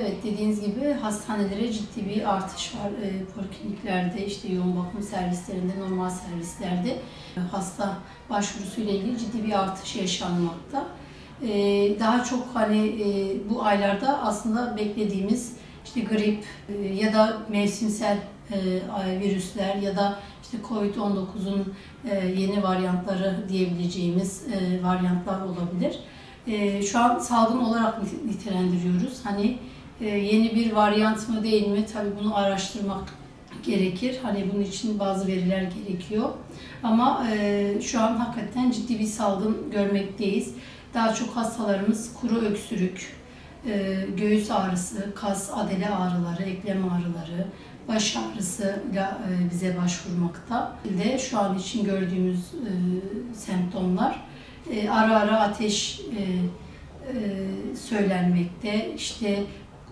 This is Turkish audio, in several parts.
Evet dediğiniz gibi hastanelere ciddi bir artış var. E, polikliniklerde, işte yoğun bakım servislerinde, normal servislerde e, hasta başvurusuyla ilgili ciddi bir artış yaşanmakta. E, daha çok hani e, bu aylarda aslında beklediğimiz işte grip e, ya da mevsimsel e, virüsler ya da işte COVID-19'un e, yeni varyantları diyebileceğimiz e, varyantlar olabilir. E, şu an salgın olarak nitelendiriyoruz. Hani yeni bir varyant mı değil mi? Tabii bunu araştırmak gerekir. Hani bunun için bazı veriler gerekiyor. Ama e, şu an hakikaten ciddi bir salgın görmekteyiz. Daha çok hastalarımız kuru öksürük, e, göğüs ağrısı, kas, adele ağrıları, eklem ağrıları, baş ağrısıyla e, bize başvurmakta. De şu an için gördüğümüz semptomlar ara ara ateş söylenmekte. İşte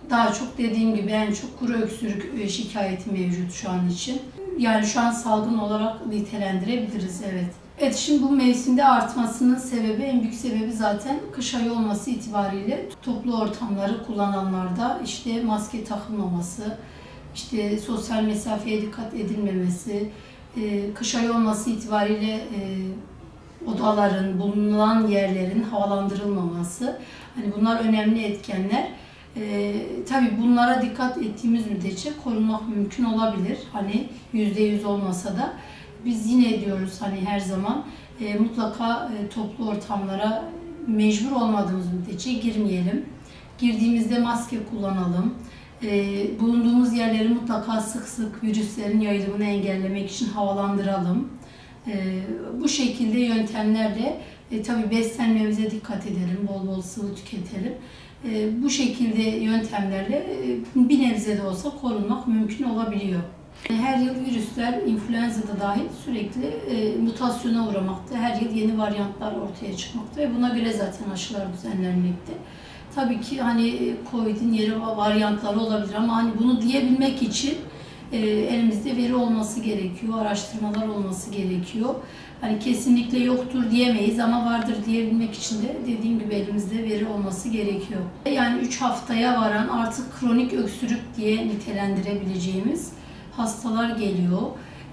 daha çok dediğim gibi en çok kuru öksürük e, şikayeti mevcut şu an için. Yani şu an salgın olarak nitelendirebiliriz evet. Evet şimdi bu mevsimde artmasının sebebi, en büyük sebebi zaten kış ayı olması itibariyle toplu ortamları kullananlarda işte maske takılmaması, işte sosyal mesafeye dikkat edilmemesi, e, kış ayı olması itibariyle e, odaların, bulunan yerlerin havalandırılmaması. Hani bunlar önemli etkenler. E, tabii bunlara dikkat ettiğimiz müddetçe korunmak mümkün olabilir. Hani yüzde yüz olmasa da biz yine diyoruz hani her zaman e, mutlaka e, toplu ortamlara mecbur olmadığımız müddetçe girmeyelim. Girdiğimizde maske kullanalım. E, bulunduğumuz yerleri mutlaka sık sık virüslerin yayılımını engellemek için havalandıralım. E, bu şekilde yöntemlerle e, tabii beslenmemize dikkat edelim, bol bol sıvı tüketelim. E, bu şekilde yöntemlerle e, bir nebze de olsa korunmak mümkün olabiliyor. Her yıl virüsler, influenza da dahil sürekli e, mutasyona uğramakta. Her yıl yeni varyantlar ortaya çıkmakta ve buna göre zaten aşılar düzenlenmekte. Tabii ki hani COVID'in yeni varyantları olabilir ama hani bunu diyebilmek için e, elimizde veri olması gerekiyor, araştırmalar olması gerekiyor. Hani kesinlikle yoktur diyemeyiz ama vardır diyebilmek için de dediğim gibi elimizde veri olması gerekiyor. Yani 3 haftaya varan artık kronik öksürük diye nitelendirebileceğimiz hastalar geliyor.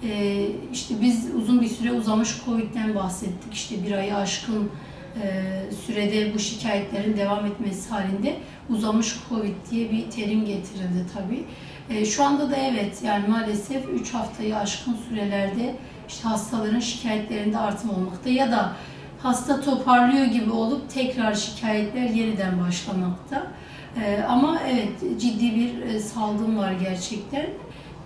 Ee, işte biz uzun bir süre uzamış Covid'den bahsettik. İşte bir ayı aşkın e, sürede bu şikayetlerin devam etmesi halinde uzamış Covid diye bir terim getirildi tabii. E, şu anda da evet yani maalesef 3 haftayı aşkın sürelerde işte hastaların şikayetlerinde artım olmakta ya da hasta toparlıyor gibi olup tekrar şikayetler yeniden başlamakta. E, ama evet ciddi bir e, salgın var gerçekten.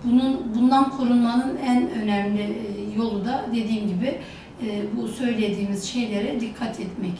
Bunun bundan korunmanın en önemli e, yolu da dediğim gibi e, bu söylediğimiz şeylere dikkat etmek.